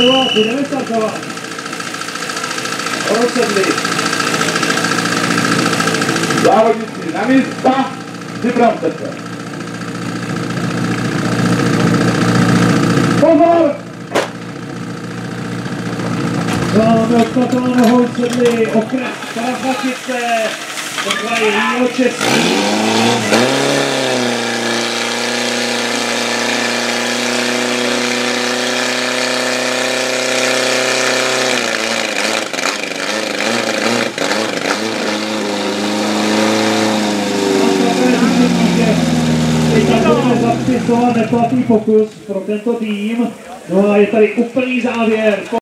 52, budeme startovat. Rozsedli. Závodníci na místa, připravte se. Pozor! Máme odpatrano Housedli, okres Karapatice, do kraje Jihočeský. Teď budeme zapisovat neplatný pokus pro tento tým. No a je tady úplný závěr.